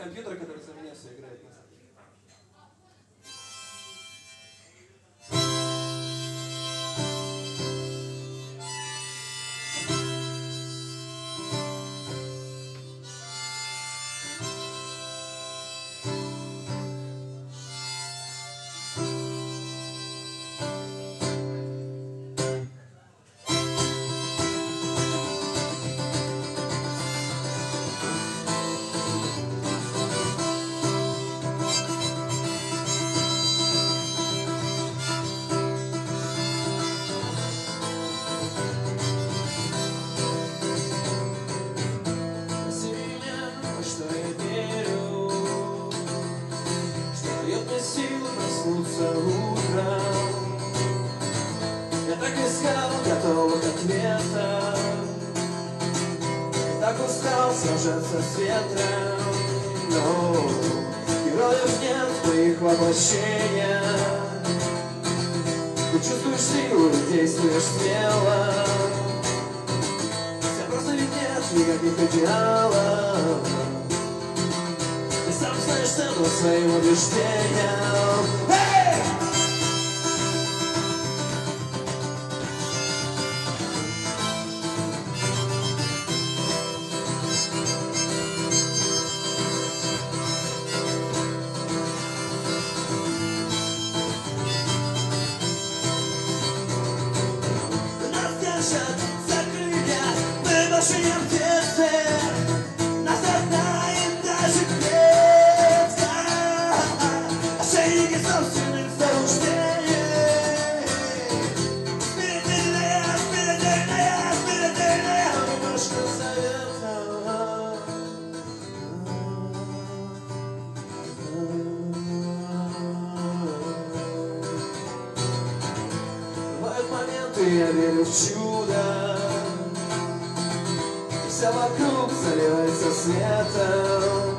компьютер, который за меня все играет. на самом деле. Устал сражаться с ветром. Но героев нет в моих воплощениях. Ты чувствуешь силу и действуешь смело. Хотя просто ведь нет никаких идеалов Ты сам знаешь цену своим убеждениям Ты верю в чудо Все вокруг заливается светом.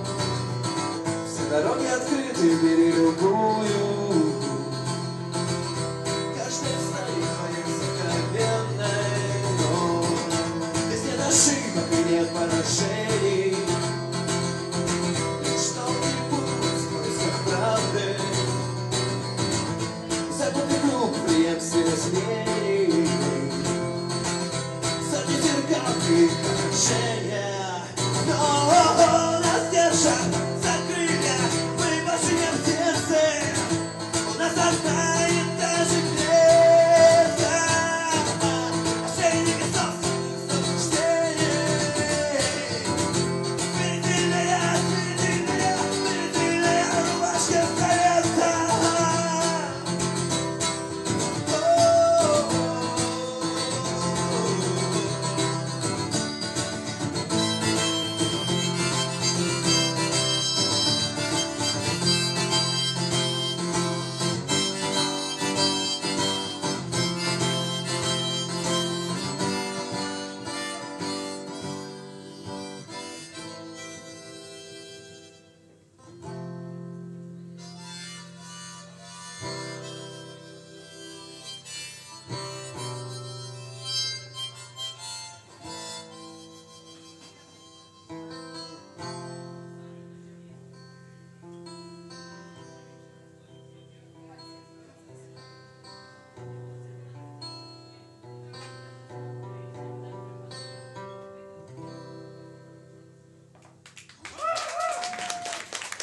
Все дороги открыты, бери любую Каждая стоит твоей вдохновенной Но без нет ошибок и нет поражений движение Но нас держат за крылья Мы больше не У нас остались